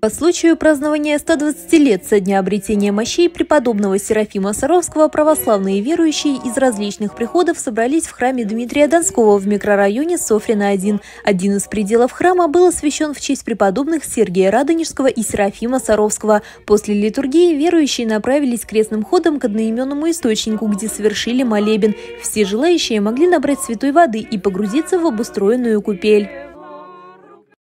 По случаю празднования 120 лет со дня обретения мощей преподобного Серафима Саровского православные верующие из различных приходов собрались в храме Дмитрия Донского в микрорайоне Софрина-1. Один из пределов храма был освящен в честь преподобных Сергия Радонежского и Серафима Саровского. После литургии верующие направились крестным ходом к одноименному источнику, где совершили молебен. Все желающие могли набрать святой воды и погрузиться в обустроенную купель.